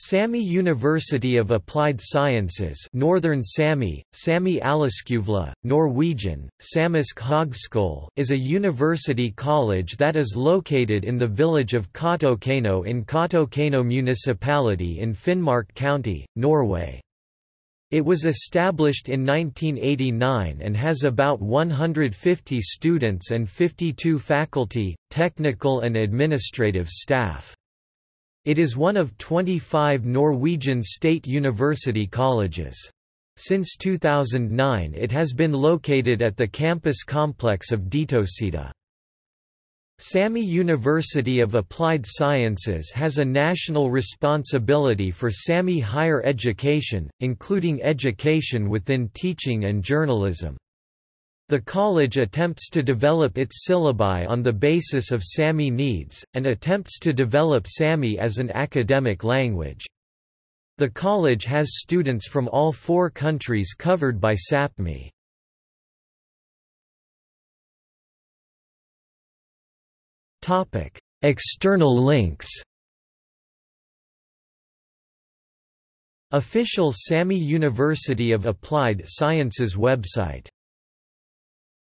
Sami University of Applied Sciences Northern Sami, Sami Allaskuvla, Norwegian, Samisk Høgskole is a university college that is located in the village of Kautokeino in Kautokeino Municipality in Finnmark County, Norway. It was established in 1989 and has about 150 students and 52 faculty, technical and administrative staff. It is one of 25 Norwegian state university colleges. Since 2009 it has been located at the campus complex of Diehtosiida. Sami University of Applied Sciences has a national responsibility for Sami higher education, including education within teaching and journalism. The college attempts to develop its syllabi on the basis of Sami needs, and attempts to develop Sami as an academic language. The college has students from all four countries covered by SAPMI. External links Official Sami University of Applied Sciences website